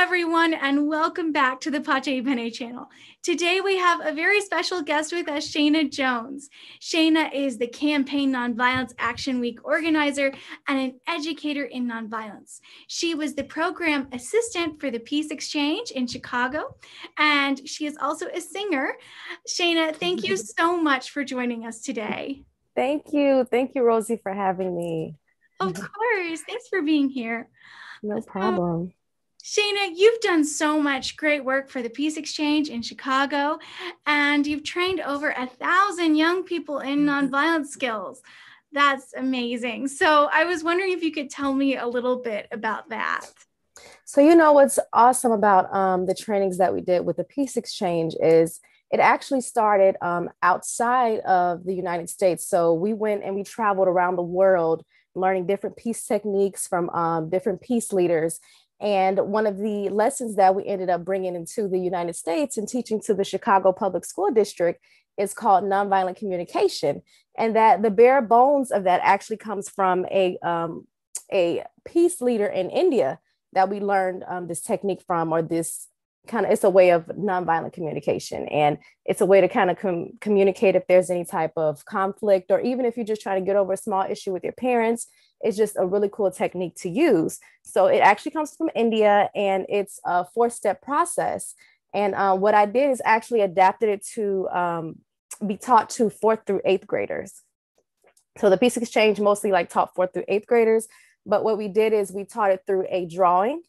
everyone, and welcome back to the Pace Bene channel. Today, we have a very special guest with us, Shaina Jones. Shaina is the Campaign Nonviolence Action Week organizer and an educator in nonviolence. She was the program assistant for the Peace Exchange in Chicago, and she is also a singer. Shaina, thank you so much for joining us today. Thank you. Thank you, Rosie, for having me. Of course. Thanks for being here. No problem. Shaina, you've done so much great work for the Peace Exchange in Chicago, and you've trained over a thousand young people in mm-hmm. nonviolent skills. That's amazing. So I was wondering if you could tell me a little bit about that. So, you know, what's awesome about um, the trainings that we did with the Peace Exchange is it actually started um, outside of the United States. So we went and we traveled around the world learning different peace techniques from um, different peace leaders. And one of the lessons that we ended up bringing into the United States and teaching to the Chicago Public School District is called nonviolent communication. And that the bare bones of that actually comes from a, um, a peace leader in India that we learned um, this technique from, or this kind of, it's a way of nonviolent communication. And it's a way to kind of com- communicate if there's any type of conflict, or even if you're just trying to get over a small issue with your parents it's just a really cool technique to use. So it actually comes from India and it's a four step process. And uh, what I did is actually adapted it to um, be taught to fourth through eighth graders. So the Peace Exchange mostly like taught fourth through eighth graders. But what we did is we taught it through a drawing.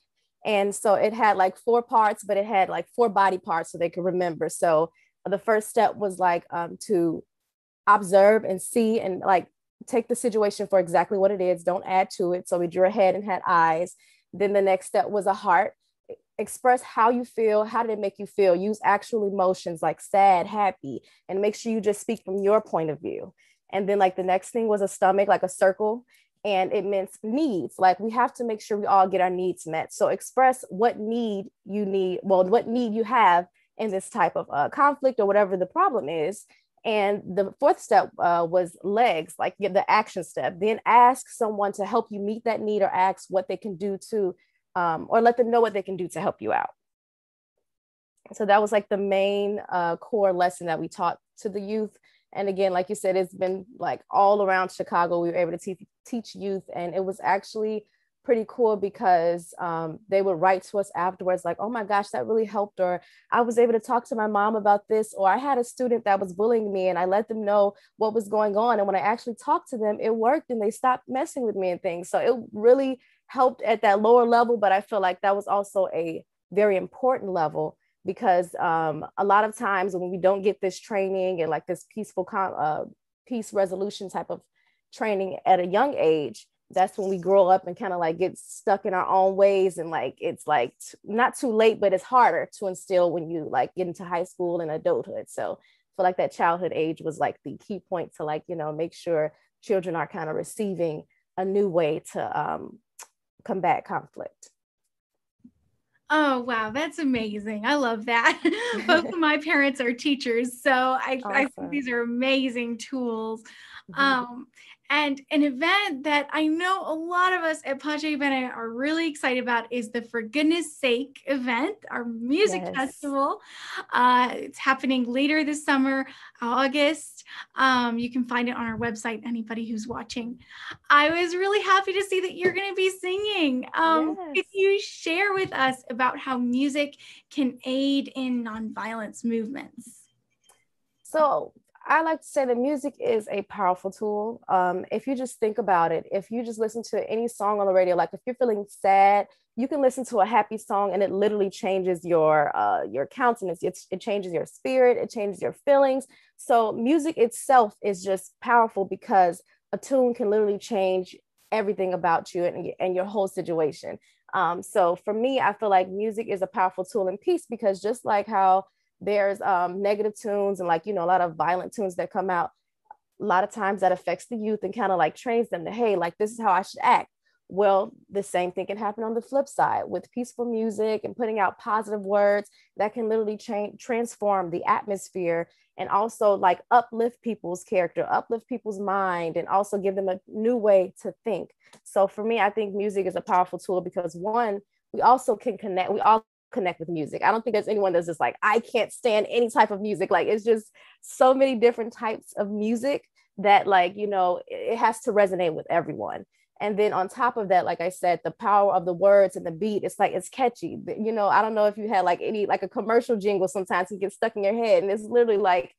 And so it had like four parts, but it had like four body parts so they could remember. So the first step was like um, to observe and see and like take the situation for exactly what it is. Don't add to it. So we drew a head and had eyes. Then the next step was a heart. Express how you feel. How did it make you feel? Use actual emotions like sad, happy, and make sure you just speak from your point of view. And then, like, the next thing was a stomach, like a circle. And it meant needs. Like, we have to make sure we all get our needs met. So, express what need you need, well, what need you have in this type of uh, conflict or whatever the problem is and the fourth step uh, was legs, like the action step. Then ask someone to help you meet that need or ask what they can do to, um, or let them know what they can do to help you out. So that was like the main uh, core lesson that we taught to the youth. And again, like you said, it's been like all around Chicago. We were able to te- teach youth, and it was actually pretty cool because um, they would write to us afterwards like oh my gosh that really helped or i was able to talk to my mom about this or i had a student that was bullying me and i let them know what was going on and when i actually talked to them it worked and they stopped messing with me and things. So it really helped at that lower level but i feel like that was also a very important level because um, a lot of times when we don't get this training and like this peaceful uh, peace resolution type of training at a young age that's when we grow up and kind of like get stuck in our own ways and like it's like t- not too late but it's harder to instill when you like get into high school and adulthood so I feel like that childhood age was like the key point to like you know make sure children are kind of receiving a new way to um, combat conflict Oh wow, that's amazing. I love that. Both of my parents are teachers, so I, awesome. I think these are amazing tools. Mm-hmm. Um, and an event that I know a lot of us at Pace Bene are really excited about is the For Goodness Sake event, our music yes. festival. Uh, it's happening later this summer, August. Um, you can find it on our website, anybody who's watching. I was really happy to see that you're going to be singing. Um, yes. Could you share with us about how music can aid in nonviolence movements? So, I like to say that music is a powerful tool. Um, if you just think about it, if you just listen to any song on the radio, like if you're feeling sad, you can listen to a happy song and it literally changes your uh, your countenance. It's, it changes your spirit. It changes your feelings. So music itself is just powerful because a tune can literally change everything about you and, and your whole situation. Um, so for me, I feel like music is a powerful tool in peace because just like how there's um, negative tunes and like you know a lot of violent tunes that come out a lot of times that affects the youth and kind of like trains them to hey like this is how i should act well the same thing can happen on the flip side with peaceful music and putting out positive words that can literally change transform the atmosphere and also like uplift people's character uplift people's mind and also give them a new way to think so for me i think music is a powerful tool because one we also can connect. We all connect with music. I don't think there's anyone that's just like, I can't stand any type of music. Like it's just so many different types of music that like, you know, it has to resonate with everyone. And then on top of that, like I said, the power of the words and the beat, it's like it's catchy. You know, I don't know if you had like any like a commercial jingle sometimes it gets stuck in your head and it's literally like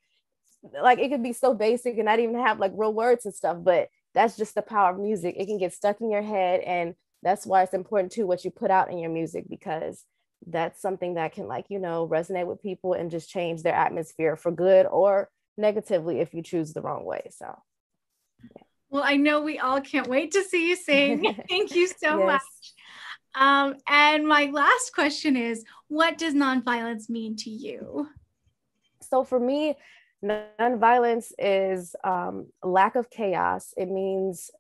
like it could be so basic and not even have like real words and stuff, but that's just the power of music. It can get stuck in your head and that's why it's important too what you put out in your music because that's something that can like you know resonate with people and just change their atmosphere for good or negatively if you choose the wrong way so yeah. well i know we all can't wait to see you sing thank you so yes. much um, and my last question is what does nonviolence mean to you so for me nonviolence is um, lack of chaos it means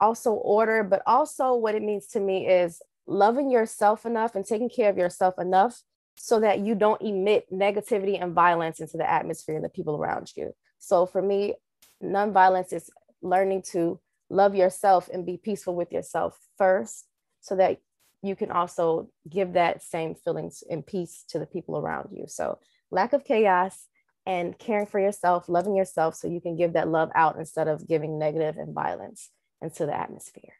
also order but also what it means to me is loving yourself enough and taking care of yourself enough so that you don't emit negativity and violence into the atmosphere and the people around you. So for me, nonviolence is learning to love yourself and be peaceful with yourself first so that you can also give that same feelings and peace to the people around you. So lack of chaos and caring for yourself, loving yourself so you can give that love out instead of giving negative and violence into the atmosphere.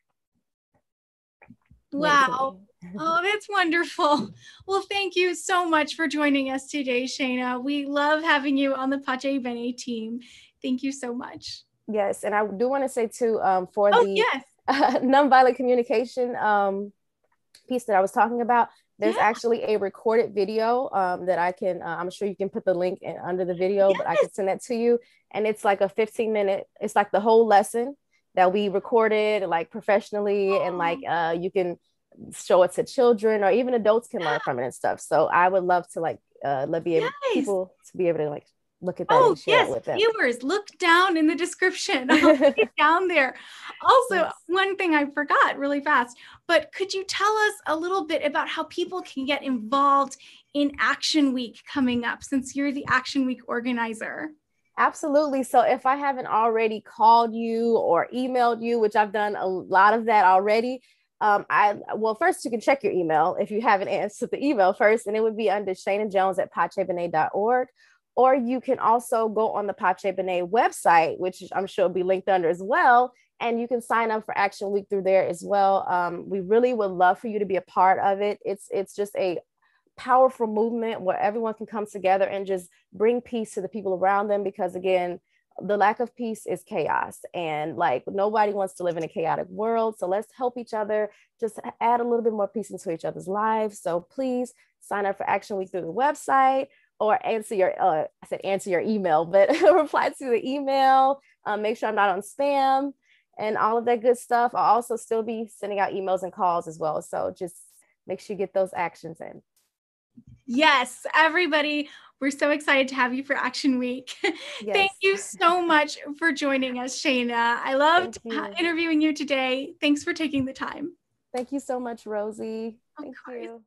Wow. Oh, that's wonderful. Well, thank you so much for joining us today, Shaina. We love having you on the Pace Bene team. Thank you so much. Yes, and I do want to say too, um, for oh, the yes. uh, nonviolent communication um, piece that I was talking about, there's yeah. actually a recorded video um, that I can, uh, I'm sure you can put the link in, under the video, yes. but I can send that to you. And it's like a 15 minute, it's like the whole lesson that we recorded like professionally oh. and like uh, you can show it to children or even adults can learn from it and stuff. So I would love to like uh, let be able yes. people to be able to like look at that oh, yes. Viewers, look down in the description. down there. Also, yes. one thing I forgot really fast, but could you tell us a little bit about how people can get involved in Action Week coming up since you're the Action Week organizer? Absolutely. So if I haven't already called you or emailed you, which I've done a lot of that already, um, I well, first you can check your email if you haven't answered the email first, and it would be under Shaina Jones at pacebene.org. Or you can also go on the Pace Bene website, which I'm sure will be linked under as well. And you can sign up for Action Week through there as well. Um, we really would love for you to be a part of it. It's it's just a powerful movement where everyone can come together and just bring peace to the people around them because again the lack of peace is chaos. And like nobody wants to live in a chaotic world. So let's help each other just add a little bit more peace into each other's lives. So please sign up for action week through the website or answer your uh, i said answer your email but reply to the email. Um, make sure i'm not on spam and all of that good stuff. I'll also still be sending out emails and calls as well. So just make sure you get those actions in Yes, everybody, we're so excited to have you for Action Week. Yes. Thank you so much for joining us, Shaina. I loved interviewing you today. Thanks for taking the time. Thank you so much, Rosie. Of Thank course. you.